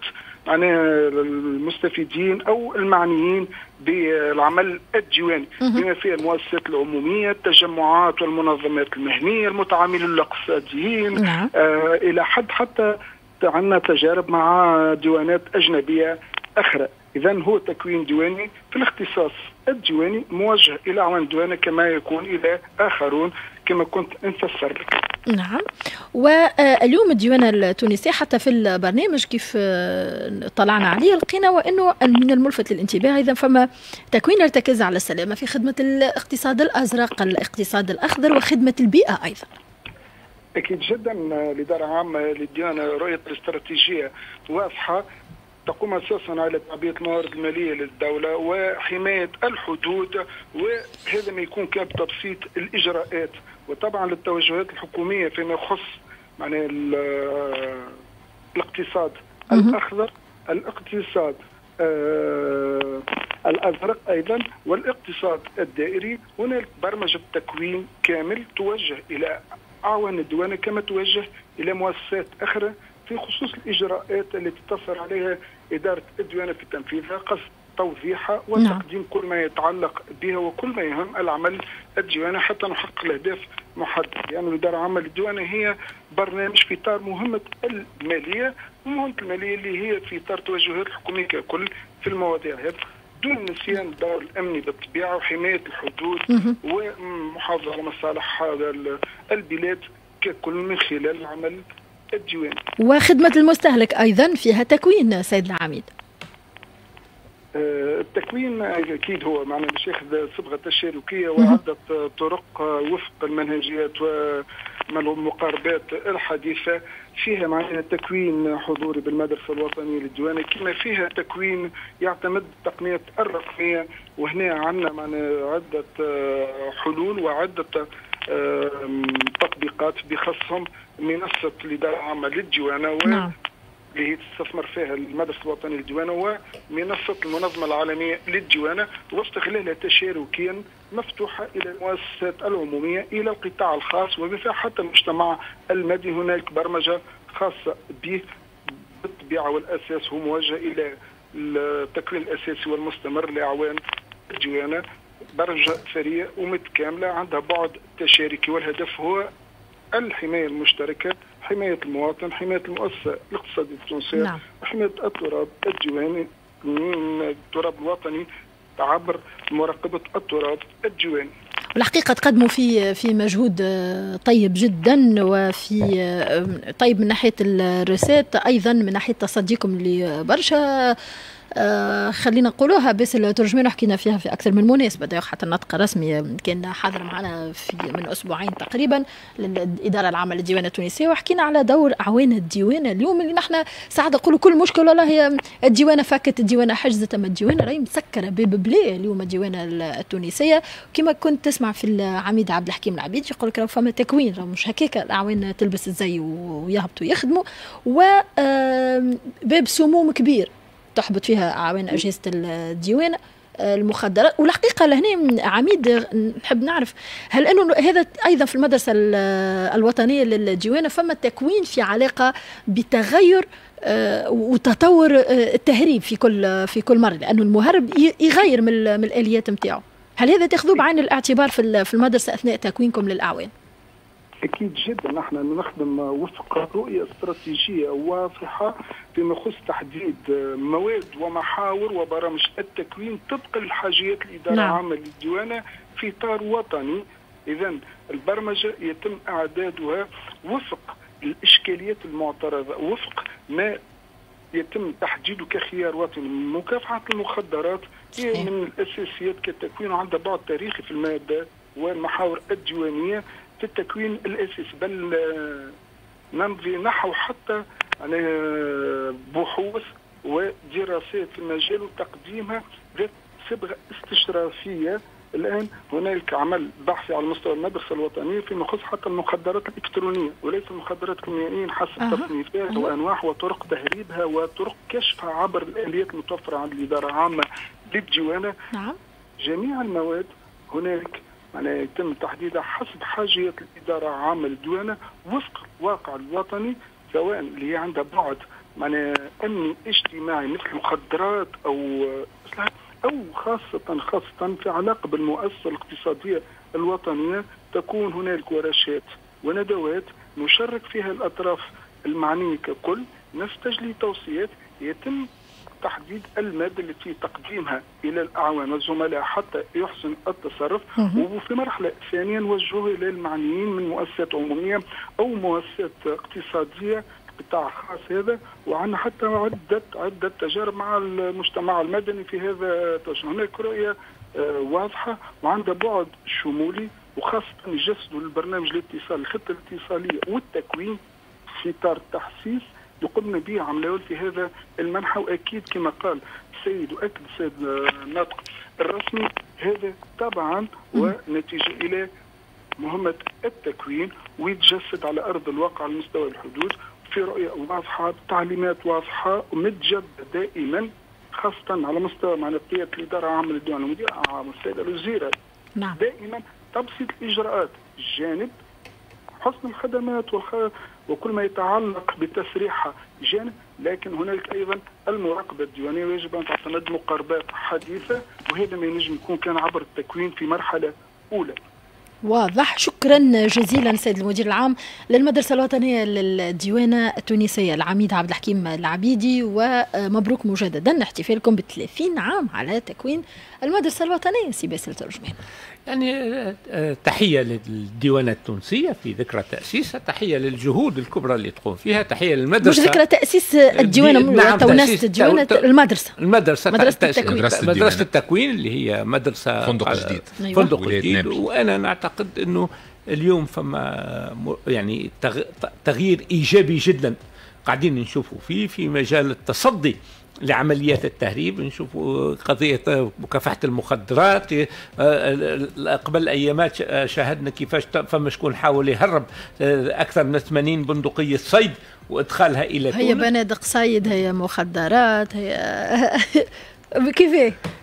يعني المستفيدين أو المعنيين بالعمل الديواني. بما فيها المؤسسات العمومية التجمعات والمنظمات المهنية المتعاملين الأقتصاديين نعم. آه إلى حد حتى عندنا تجارب مع ديوانات أجنبية أخرى. اذا هو تكوين ديواني في الاختصاص الديواني موجه إلى اعوان الديوانه كما يكون إلى آخرون. كما كنت نفسر لك نعم. واليوم الديوان التونسي حتى في البرنامج كيف آه، طلعنا عليه لقينا وأنه من الملفت للانتباه. اذا فما تكوين يرتكز على السلامة في خدمة الاقتصاد الأزرق الاقتصاد الأخضر وخدمة البيئة أيضا. أكيد جدا الاداره العامه للديانه رؤية الاستراتيجية واضحة تقوم أساسا على تعبئة الموارد المالية للدولة وحماية الحدود وهذا ما يكون كان بتبسيط الإجراءات. وطبعا للتوجهات الحكومية فيما يخص ال- الاقتصاد. الأخضر الاقتصاد آه الأزرق أيضا والاقتصاد الدائري. هناك برمجة تكوين كامل توجه إلى أعوان الديوانه كما توجه إلى مؤسسات أخرى في خصوص الإجراءات التي تصر عليها إدارة الديوانه في تنفيذها قصد توضيحها وتقديم كل ما يتعلق بها وكل ما يهم العمل الديواني حتى نحقق الأهداف محددة لأن يعني الاداره العامه للديوانه هي برنامج في إطار مهمة المالية ومهمه المالية اللي هي في إطار توجهات الحكوميه ككل في المواضيع هذه دون نسيان الدور الامني بالطبيعة وحماية الحدود ومحافظة على مصالح هذا البلاد ككل من خلال العمل الديواني. وخدمة المستهلك أيضا فيها تكوين سيد العميد. التكوين أكيد هو معنا باش ياخذ صبغة تشاركيه وعده طرق وفق المنهجيات والمقاربات الحديثة. فيها معنا تكوين حضوري بالمدرسة الوطنية للديوانة. كما فيها تكوين يعتمد التقنيات الرقمية. وهنا عندنا معنا عدة حلول وعدة تطبيقات بخصهم منصة الاداره العامه للديوانة. نعم. اللي هي تستثمر فيها المدرسة الوطنية للديوانه ومنصه المنظمة العالمية للديوانه واستغلالها تشاركيا مفتوحه إلى المؤسسات العمومية إلى القطاع الخاص وبفيها حتى المجتمع المدني. هناك برمجة خاصة به بالطبيعة والأساس هو موجه إلى التكوين الأساسي والمستمر لأعوان الديوانه برمجة ثرية ومتكاملة عندها بعد تشاركي والهدف هو الحماية المشتركة حماية المواطن حماية المؤسسة الاقتصادية التونسية نعم. وحماية التراب الديواني التراب الوطني عبر مراقبة التراب الديواني والحقيقة تقدموا في في مجهود طيب جدا وفي طيب من ناحية الرسات أيضا من ناحية تصديكم لبرشا آه خلينا نقولوها بس الترجمان حكينا فيها في أكثر من مناسبة. حتى النطق الرسمي كان حاضر معنا في من أسبوعين تقريبا للإدارة العامة للديوان التونسيه وحكينا على دور أعوان الديوان اليوم. اللي نحن ساعات نقولوا كل مشكل والله هي الديوانه فكت الديوانه حجزت اما الديوانه راهي مسكرة ببلاي اليوم الديوانه التونسية. كما كنت تسمع في العميد عبد الحكيم العبيد يقول لك فما تكوين مش هكاك الأعوان تلبس الزي ويهبطوا يخدموا. و باب سموم كبير. تحبط فيها اعوان أجهزة الديوان المخدرات. والحقيقة لهنا عميد نحب نعرف هل أنه هذا أيضا في المدرسة الوطنية للديوانه فما تكوين في علاقة بتغير وتطور التهريب في كل في كل مرة لأنه المهرب يغير من, الآليات نتاعو هل هذا تاخذوه بعين الاعتبار في المدرسة أثناء تكوينكم للاعوان أكيد جدا نحن نخدم وفق رؤية استراتيجية واضحه فيما يخص تحديد مواد ومحاور وبرامج التكوين طبقا لحاجيات الاداره نعم. العامه للديوانة في إطار وطني اذا البرمجة يتم إعدادها وفق الإشكاليات المعترضة وفق ما يتم تحديده كخيار وطني مكافحة المخدرات هي. من الأساسيات كالتكوين وعندها بعد تاريخي في المادة والمحاور الديوانية في التكوين الاساسي بل آه، نمضي نحو حتى يعني آه، بحوث ودراسات في المجال وتقديمها ذات صبغة استشرافية. الآن هنالك عمل بحثي على مستوى المدرسة الوطنية فيما يخص حتى المخدرات الإلكترونية وليس المخدرات الكيميائيه حسب أها. وانواع وطرق تهريبها وطرق كشفها عبر الآليات المتوفرة عند الإدارة العامة للديوانه نعم. جميع المواد هنالك يعني يتم تحديدها حسب حاجية الإدارة العامة للديوانة وفق الواقع الوطني سواء اللي هي عندها بعد يعني أمني اجتماعي مثل المخدرات أو أو خاصة خاصة في علاقة بالمؤسسة الاقتصادية الوطنية تكون هنالك ورشات وندوات نشارك فيها الأطراف المعنية ككل نستجلي توصيات يتم تحديد المادة التي تقديمها إلى الأعوان والزملاء حتى يحسن التصرف. وفي مرحلة ثانية نوجهه إلى المعنيين من مؤسسات عمومية أو مؤسسات اقتصادية قطاع خاص هذا. وعندنا حتى عدة عدة تجارب مع المجتمع المدني في هذا التوجه. هناك رؤية آه، واضحة وعندها بعد شمولي وخاصة يجسدوا البرنامج الاتصال الخطة الاتصالية والتكوين في إطار التحسيس. يقومنا به عمليات في هذا المنحى وأكيد كما قال السيد وأكد السيد آه، الناطق الرسمي هذا طبعا ونتيجة إلى مهمة التكوين ويتجسد على أرض الواقع على مستوى الحدود في رؤية واضحة تعليمات واضحة ومتجددة دائما خاصة على مستوى مع قيادة الإدارة العامه للديوان المدير العام السيدة الوزيرة. نعم. دائما تبسيط الإجراءات جانب حسن الخدمات. وكل ما يتعلق بتسريحها جانب لكن هنالك أيضا المراقبة الديوانية ويجب أن تعتمد مقاربات حديثة وهذا ما ينجم يكون كان عبر التكوين في مرحلة أولى واضح شكرا جزيلا سيد المدير العام للمدرسة الوطنية للديوانة التونسية العميد عبد الحكيم العبيدي ومبروك مجددا احتفالكم ب 30 عام على تكوين المدرسة الوطنية سي باسل ترجمان يعني آه، آه، تحية للديوانة التونسية في ذكرى تأسيسها تحية للجهود الكبرى اللي تقوم فيها تحية مش للمدرسة ذكرى تأسيس الديوانة نعم، تونس تأسيس- الديوانة المدرسة المدرسة مدرسة التكوين. مدرسة مدرسة. التكوين اللي هي مدرسة فندق على- جديد. أيوة. فندق جديد. وأنا نعتقد أنه اليوم فما يعني تغ- تغيير إيجابي جدا قاعدين نشوفوا فيه في مجال التصدي لعمليات التهريب نشوفوا قضية مكافحة المخدرات آه، قبل أيامات آه، شاهدنا كيفاش فما شكون حاول يهرب آه، أكثر من 80 بندقية صيد وإدخالها إلى هي تونس. بنادق صيد هي مخدرات هي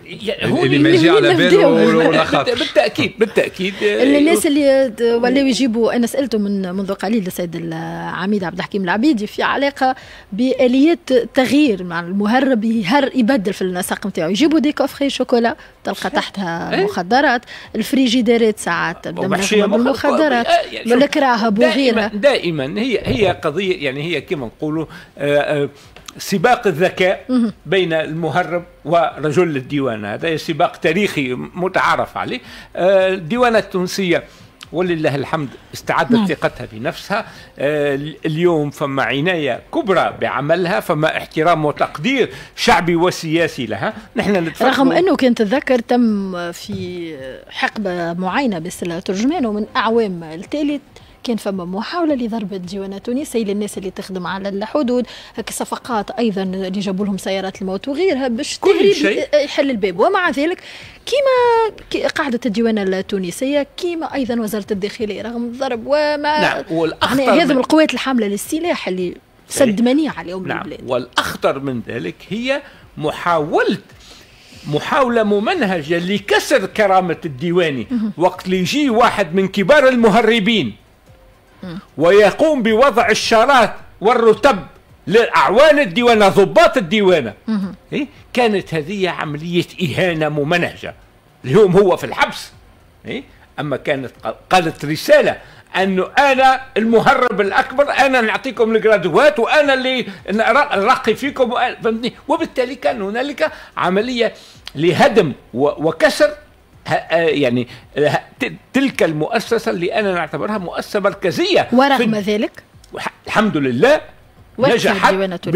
يعني هو اللي ما يجي على باله ولا خاطر بالتأكيد بالتأكيد. اللي الناس اللي ولاو يجيبوا أنا سألته من منذ قليل السيد العميد عبد الحكيم العبيدي في علاقة باليات تغيير مع المهرب يهر يبدل في النسق نتاعو يجيبوا دي coffrets chocolat تلقى تحتها إيه. مخدرات. ال frigidaireات ساعات بالمخدرات. آه، يعني بالكراهب وغيرها دائما هي هي قضيه يعني هي كما نقولوا آه، آه، سباق الذكاء بين المهرب ورجل الديوانه هذا سباق تاريخي متعارف عليه. آه، الديوانة التونسية ولله الحمد استعادت نعم. ثقتها في نفسها آه، اليوم فما عناية كبرى بعملها فما احترام وتقدير شعبي وسياسي لها. نحن رغم انه كان تتذكر تم في حقبة معينة بسلا ترجمان ومن أعوام التالي كان فما محاولة لضرب الديوانه التونسيه للناس اللي تخدم على الحدود. هكا صفقات أيضا اللي جابوا لهم سيارات الموت وغيرها باش كل تهريب شيء. يحل الباب. ومع ذلك كيما كي- قاعدة الديوانه التونسية كيما أيضا وزارة الداخلية رغم الضرب وما نعم. والأخطر يعني من القوات الحاملة للسلاح اللي. سد منيع اليوم نعم. للبلاد والأخطر من ذلك هي محاولة محاولة ممنهجة لكسر كرامة الديواني. وقت اللي يجي واحد من كبار المهربين ويقوم بوضع الشارات والرتب لأعوان الديوانة ضباط الديوانة. إيه؟ كانت هذه عملية إهانة ممنهجة. اليوم هو في الحبس. إيه؟ أما كانت قالت رسالة انه أنا المهرب الأكبر أنا نعطيكم الجرادوات وأنا اللي نرقي فيكم وأنا- فهمتني؟ وبالتالي كان هنالك عملية لهدم وكسر آه يعني ه- ت- تلك المؤسسة اللي أنا نعتبرها مؤسسة مركزية ورغم ذلك الحمد لله نجحت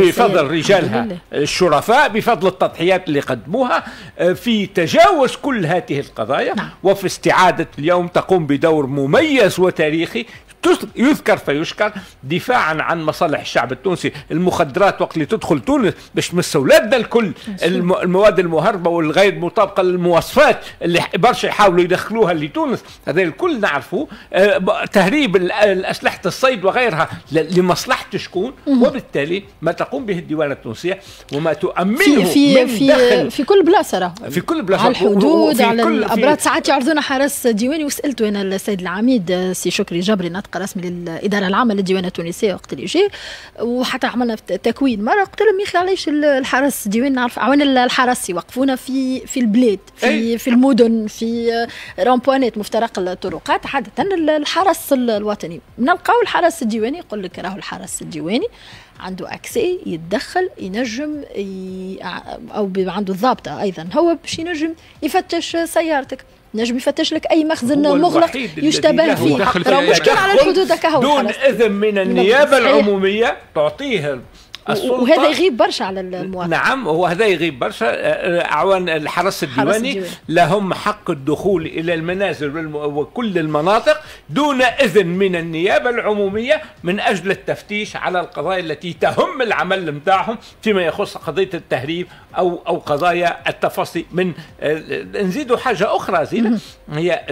بفضل رجالها. الشرفاء بفضل التضحيات اللي قدموها آه، في تجاوز كل هذه القضايا نعم. وفي استعادة اليوم تقوم بدور مميز وتاريخي يذكر فيشكر دفاعا عن مصالح الشعب التونسي. المخدرات وقت اللي تدخل تونس باش تمس اولادنا الكل. الم- المواد المهربة والغير مطابقة للمواصفات اللي برشا يحاولوا يدخلوها لتونس. هذا الكل نعرفه آه، تهريب ال- الأسلحة الصيد وغيرها لمصلحة شكون؟ وبالتالي ما تقوم به الديوانه التونسية وما تؤمنه في في من في دخل. في كل بلاصة في كل بلاصة. على الحدود على الأبراج. ساعات يعرضونا حرس ديواني وسالته أنا السيد العميد آه، سي شكري جبري ناطق رسمي للإدارة العامة للديوانه التونسية وقت اللي جاء وحتى عملنا تكوين مرة قلت لهم يا أخي علاش ال- الحرس الديواني نعرف عوان الحرس يوقفونا في في البلاد في أي. في المدن في رامبوانات مفترق الطرقات عادة ال- الحرس ال- الوطني. نلقاو الحرس الديواني يقول لك راهو الحرس الديواني عنده اكسي يتدخل ينجم ي... أو عنده الضابطه أيضا هو باش ينجم يفتش سيارتك. نجم يفتش لك أي مخزن مغلق يشتبه فيه راه مشكل على الحدود هكا دون. إذن من النيابة. العمومية تعطيه وهذا يغيب برشا على المواطن. نعم هو هذا يغيب برشا. آه، آه، اعوان الحرس الديواني الديواني. لهم حق الدخول إلى المنازل وكل المناطق دون إذن من النيابة العمومية من أجل التفتيش على القضايا التي تهم العمل نتاعهم فيما يخص قضية التهريب أو أو قضايا التفاصيل من آه، نزيدوا حاجة أخرى زينة. هي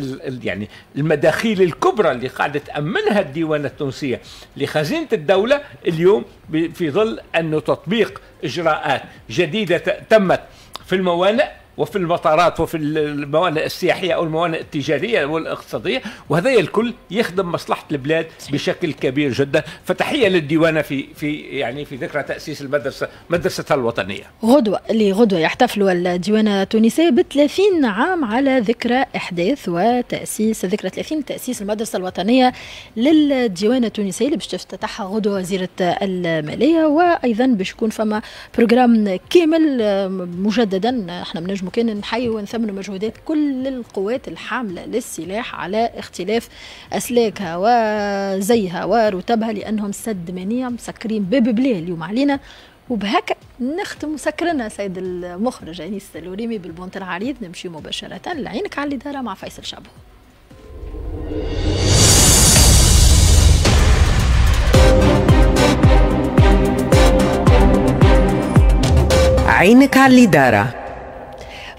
يعني المداخيل الكبرى اللي قاعدة تأمنها الديوانة التونسية لخزينة الدولة اليوم في ظل انه تطبيق إجراءات جديدة ت- تمت في الموانئ. وفي المطارات وفي الموانئ السياحية أو الموانئ التجارية والاقتصادية وهذا الكل يخدم مصلحة البلاد بشكل كبير جدا. فتحية للديوانه في في يعني في ذكرى تأسيس المدرسة مدرستها الوطنية. غدوة اللي غدوة يحتفلوا الديوانة التونسية ب 30 عام على ذكرى إحداث وتأسيس ذكرى 30 تأسيس المدرسة الوطنية للديوانة التونسية اللي باش تفتتحها غدوة وزيرة المالية. وأيضا باش يكون فما programme كامل آه، مجددا إحنا بنجموا كان نحيوا ونثمنوا مجهودات كل القوات الحاملة للسلاح على اختلاف أسلاكها وزيها ورتبها لأنهم سد منيع مسكرين باب بلاء اليوم علينا وبهكا نختم مسكرنا سيد المخرج أنيس الوريمي بال bande العريض. نمشي مباشرة لعينك على الإدارة مع فيصل شابو عينك على الإدارة.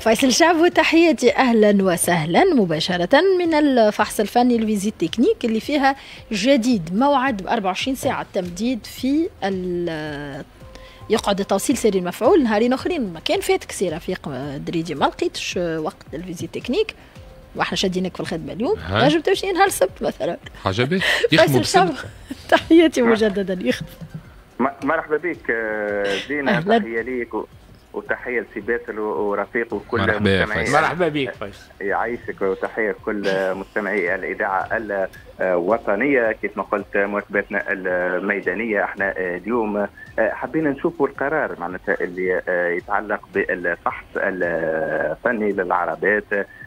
فيصل شعبو تحياتي. أهلا وسهلا. مباشرة من الفحص الفني ال visite technique اللي فيها جديد موعد ب 24 ساعة تمديد في ال- يقعد التوصيل سري المفعول نهارين اخرين ما كان فاتك سي رفيق دريدي ما لقيتش وقت ال visite technique. وإحنا شادينك في الخدمة اليوم. ها. نجم تمشي نهار السبت مثلا. حاجة باهيه يخدموا فيصل بسبب تحياتي مجددا. يخدم. مرحبا بك آه، زينة أهلاً. تحية ليك. و- وتحية لسي باسل ورفيق وكل مرحبا مستمعي. مرحبا بك فيصل يعيشك وتحية لكل مستمعي الإذاعة الوطنية كيف ما قلت مرتباتنا الميدانية. إحنا اليوم آه، حبينا نشوفوا القرار معناتها اللي آه، يتعلق بالفحص الفني للعربات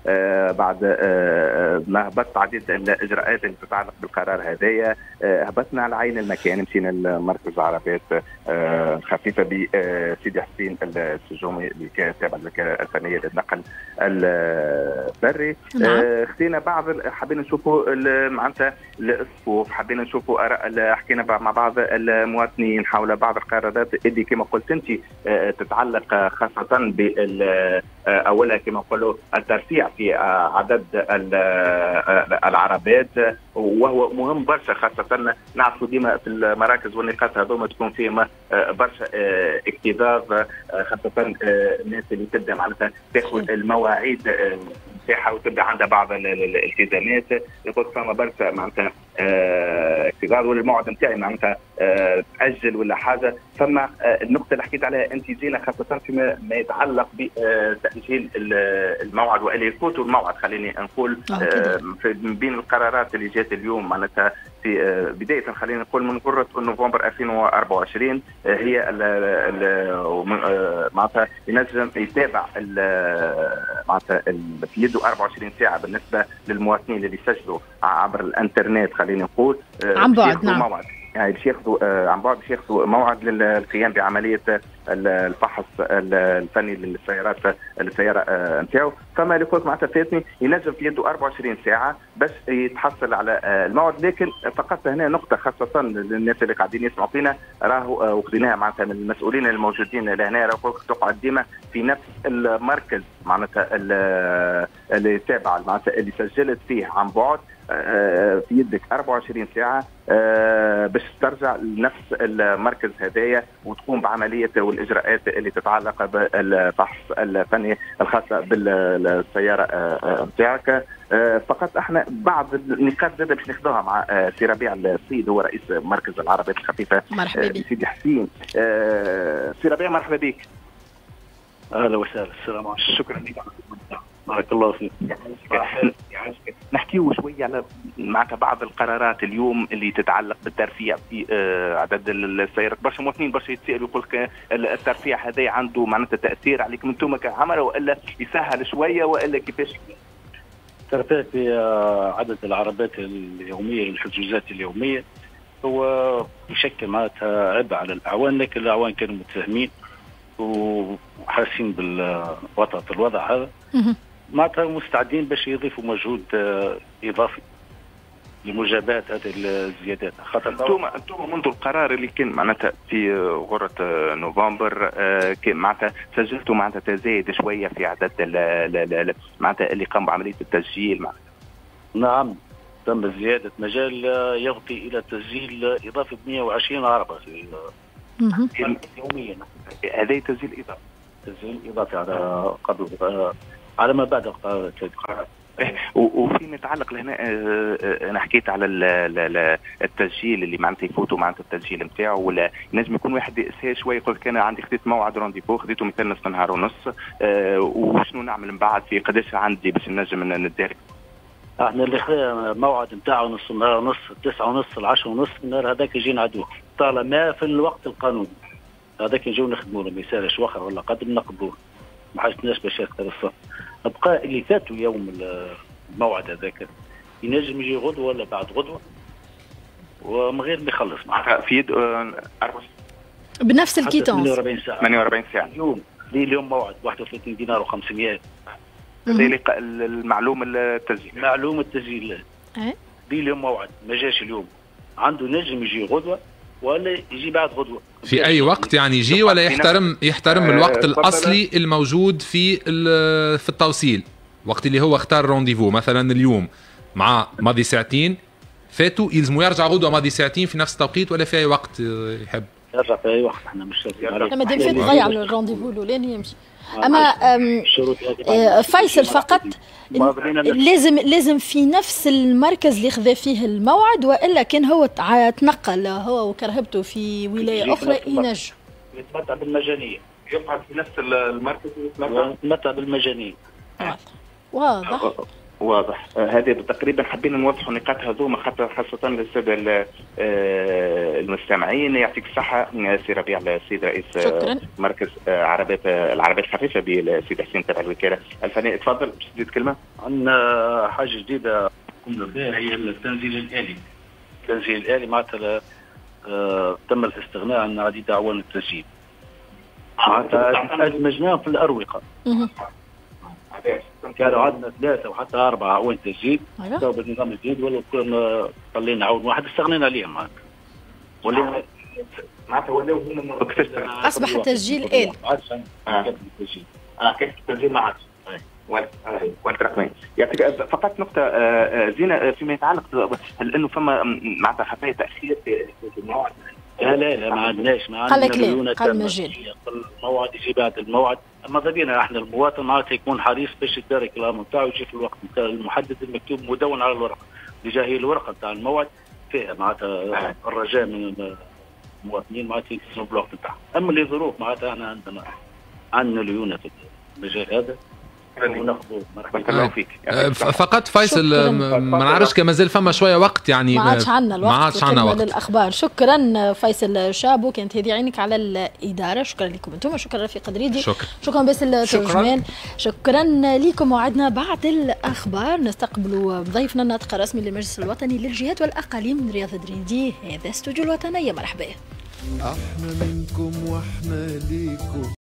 آه، بعد آه، ما هبط عديد الإجراءات اللي تتعلق بالقرار هذايا. آه، هبطنا على عين المكان مشينا لمركز العربات آه، خفيفة بسيدي حسين السجومي اللي كان تابع للوكالة الفنية للنقل البري نعم. آه، خدينا بعض حبينا نشوفوا ال- الصفوف حبينا نشوفوا آراء حكينا مع بعض المواطنين حول بعض القرارات. اللي كما قلت أنت آه، تتعلق آه، خاصة بال آه، اولها كما نقولوا الترفيع في عدد ال- العربات وهو مهم برشا خاصة نعرفوا ديما في المراكز والنقاط هذوما تكون فيهم برشا اكتظاظ خاصة الناس اللي تبدأ معناتها تاخذ المواعيد نتاعها وتبدأ عندها بعض ال- ال- الالتزامات. يقول فما برشا معناتها آه، الانتظار ولا الموعد نتاعي معناتها آه، تاجل ولا حاجة. فما آه، النقطة اللي حكيت عليها أنت زينة خاصة فيما ما يتعلق بتاجيل الموعد وألا يفوتوا الموعد. خليني نقول آه، من بين القرارات اللي جات اليوم معناتها في بداية خلينا نقول من قرة نوفمبر 2024 هي معناتها ينجم يتابع معناتها في يده 24 ساعة بالنسبة للمواطنين اللي يسجلوا عبر الإنترنت. خلينا نقول عن بعد نعم موعد. يعني باش ياخذوا آه، عن بعد باش ياخذوا موعد للقيام بعملية الفحص الفني للسيارات السياره نتاعو. آه، فما اللي قلت معناتها فاتني ينجم في يده 24 ساعة باش يتحصل على آه، الموعد. لكن فقط هنا نقطة خاصة للناس اللي قاعدين يسمعوا فينا. راهو وخذيناها معناتها من المسؤولين الموجودين لهنا. راهو تقعد ديما في نفس المركز معناتها اللي تابع معناتها اللي سجلت فيه عن بعد في يدك 24 ساعة آه، باش ترجع لنفس المركز هدايا وتقوم بعملية والإجراءات اللي تتعلق بالفحص الفني الخاصه بالسيارة نتاعك آه، فقط إحنا بعض النقاط زاد باش ناخذوها مع آه، سي ربيع السيد هو رئيس مركز العربيات الخفيفة مرحبا بك. سيدي حسين. سي ربيع مرحبا بك. أهلا وسهلا السلام عليكم. شكرا. لك بارك الله فيك. نحكيو شوية على معناتها بعض القرارات اليوم اللي تتعلق بالترفيع في آه عدد السيارات برشا مواطنين برشا يتسالوا يقول لك الترفيع هذا عنده معناتها تأثير عليكم أنتم كعملاء وإلا يسهل شوية وإلا كيفاش؟ الترفيع في آه، عدد العربات اليومية الحجوزات اليومية هو يشكل معناتها عبء على الأعوان لكن الأعوان كانوا متفاهمين وحاسين بالوضع الوضع هذا. معناتها مستعدين باش يضيفوا مجهود آه، إضافي لمجابهة هذه الزيادات خاطر أنتم أنتم منذ القرار اللي كان معناتها في غرة آه، نوفمبر آه، كان معناتها سجلتوا معناتها تزايد شوية في عدد معناتها اللي قام بعملية التسجيل معناتها. نعم تم زيادة مجال يفضي إلى تسجيل إضافي ب 120 عربة يوميا. هذا تسجيل إضافي. تسجيل إضافي على قبل على ما بعد القرار إيه، وفيما يتعلق لهنا آه، آه، أنا حكيت على التسجيل اللي معناتها يفوتوا معناتها التسجيل نتاعو ولا ينجم يكون واحد يأسى شوية يقول لك أنا عندي خديت موعد رونديفو خديته مثلا نصف نهار ونص آه، وشنو نعمل من بعد في قداش عندي باش نجم ندارك إحنا اللي خذا موعد نتاعو نص نهار ونص التسعة ونص العشرة ونص النهار هذاك يجي نعدوه طالما في الوقت القانوني هذاك نجيو نخدموا له ما يسالش وخر ولا قدر نقبلوه ما حاجتناش باش يدخل الصف. أبقى اللي فاتوا يوم الموعد هذاك. ينجم يجي غدوة ولا بعد غدوة؟ ومن غير ما يخلص معناتها في يد بنفس الكيتونس. 48 ساعة. 48 ساعة. اليوم لي اليوم موعد؟ 31 دينار و500 ذلك المعلوم التسجيل. معلوم التسجيل. إيه. لي اليوم موعد؟ ما جاش اليوم. عنده نجم يجي غدوة ولا يجي بعد غدوة. في أي وقت يعني يجي ولا يحترم يحترم الوقت الأصلي الموجود في في التوصيل. وقت اللي هو اختار rendez-vous مثلا اليوم مع ماضي ساعتين فاتوا يلزموا يرجع غدوة ماضي ساعتين في نفس التوقيت ولا في أي وقت يحب؟ يرجع في أي وقت إحنا مش لما دام فات ضيع ال rendez-vous الأولاني يمشي. أما آه، فيصل فقط لازم لازم في نفس المركز اللي خذا فيه الموعد وإلا كان هو تنقل هو وكرهبته في ولاية أخرى ينجم يتمتع بالمجانية. يقعد في نفس المركز يتمتع بالمجانية. واضح. واضح. آه هذه تقريبا حبينا نوضحوا النقاط هذوما خاطر خاصة للسادة آه المستمعين. يعطيك الصحة سي ربيع السيد رئيس شكرا. مركز آه عربية العربية الخفيفة بالسيد حسين تبع الوكالة الفنية. تفضل باش تزيد كلمة. عندنا حاجة جديدة قمنا بها هي التنزيل الآلي. التنزيل الآلي معناتها آه تم الاستغناء عن عديد أعوان التسجيل. معناتها أدمجناهم في الأروقة. كانوا عندنا ثلاثة وحتى أربعة. عوان تسجيل أيوة. تو بالنظام الجديد ولا كنا خلينا عون واحد استغنينا عليهم معناتها ولينا معناتها ولاو هما اصبح التسجيل آلي. آه. كيف التسجيل ما عادش يعطيك فقط نقطة آه، آه، زينة فيما يتعلق هل انه فما معناتها خفايا تأخير في الموعد. لا لا لا ما عندناش ما عندنا قال لك لا قال مجال الموعد يجي بعد الموعد. ماذا بينا إحنا المواطن معناتها يكون حريص باش يدارك الامر نتاعو يجي في الوقت المحدد المكتوب مدون على الورقه اللي جا هي الورقه نتاع الموعد فيها معناتها الرجاء من المواطنين معناتها يكتسبوا الوقت بتاعهم أما اللي ظروف معناتها إحنا عندنا عندنا ليونة في المجال هذا. بارك الله فيك. ف- فقط فيصل ما نعرفش كان مازال فما شوية وقت يعني ما عادش آه، عندنا الوقت ما عادش عندنا وقت. للأخبار. شكرا فيصل شابو كانت هذه عينك على الإدارة. شكرا لكم أنتم شكرا رفيق دريدي. شكرا. شكرا باسل شكراً. ترجمان. شكرا لكم. وعدنا بعد الأخبار. نستقبلوا ضيفنا الناطق الرسمي للمجلس الوطني للجهات والأقاليم رياض دريدي. هذا استوديو الوطنيه مرحبا. إحنا منكم وإحنا ليكم.